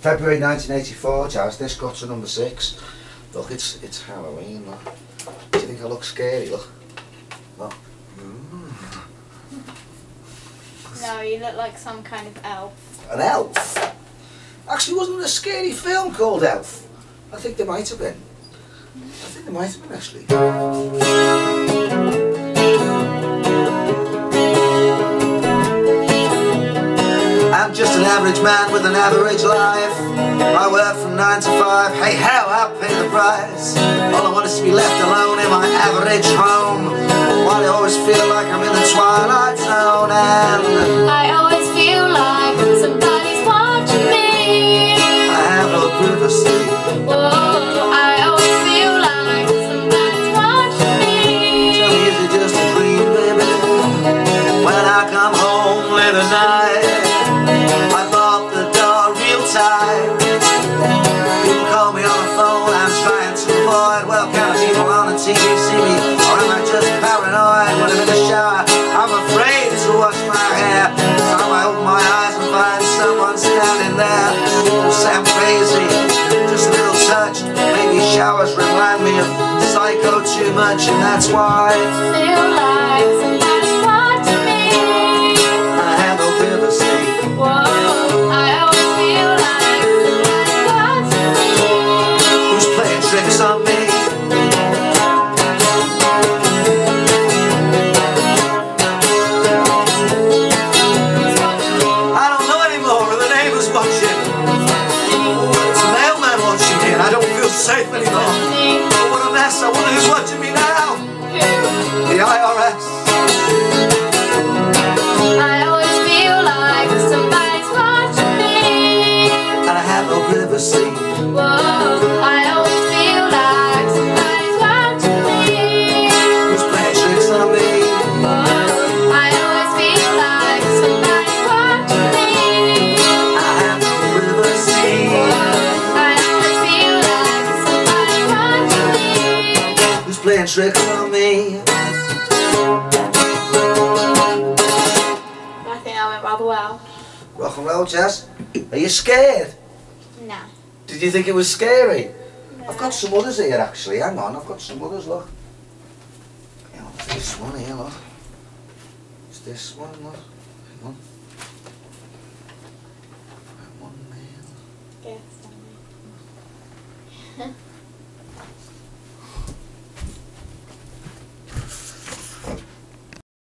February 1984, Jazz. This got to number six. Look, it's it's Halloween. Look. Do you think I look scary? Look. Look. Hmm. No, you look like some kind of elf. An elf. Actually, wasn't it a scary film called Elf? I think there might have been. I think there might have been actually. Average man with an average life. I work from nine to five. Hey, how I pay the price. All I want is to be left alone in my average home. While I always feel like I'm in the twilight zone and I always feel like somebody's watching me. I have no privacy. Whoa, avoid. Well, kind of people on the TV see me, or am I just paranoid? When I'm in the shower, I'm afraid to wash my hair. So I open my eyes and find someone standing there. People say I'm crazy, just a little touch. Maybe showers remind me of psycho too much, and that's why. I Feel like don't feel safe anymore. Oh, what a mess! I wonder who's watching me now. The IRS. I always feel like somebody's watching me. And I have no privacy. Whoa, I me. Who's playing tricks on me? I think that went rather well. Rock and roll, Jazz. Are you scared? No. Did you think it was scary? No. I've got some others here actually. Hang on, I've got some others. Look. Know, this one here, look. It's this one, look. Hang on. One there. Yes.